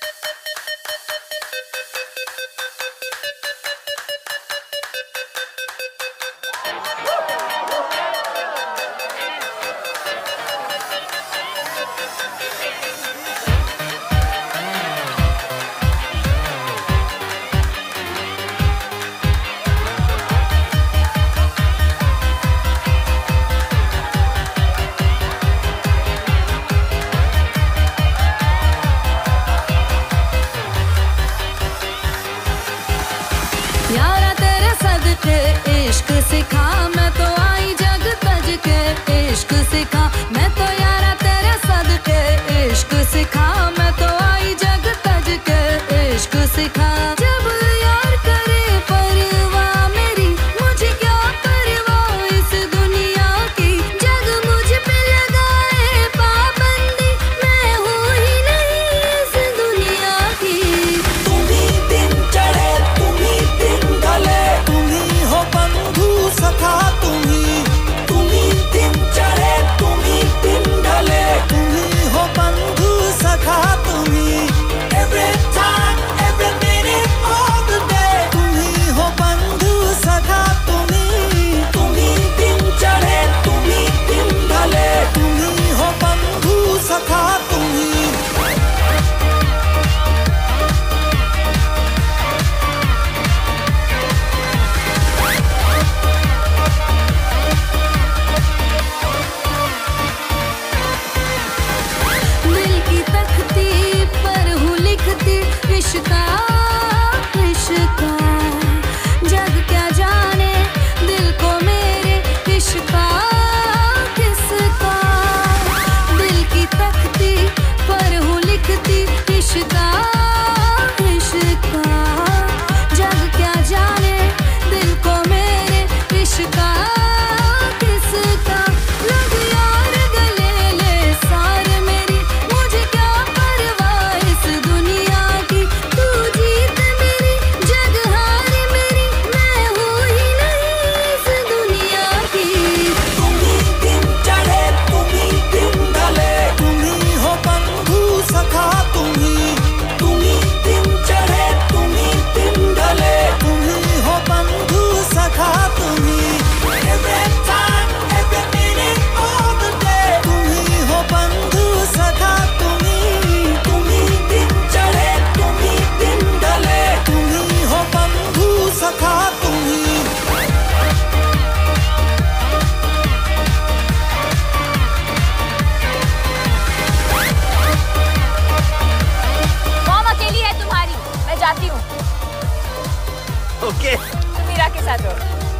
フフフフフ。को सिखा इश्का इश्का जग क्या जाने दिल को मेरे किसका? दिल की पर हूँ लिखती सुमीरा के साथ हो।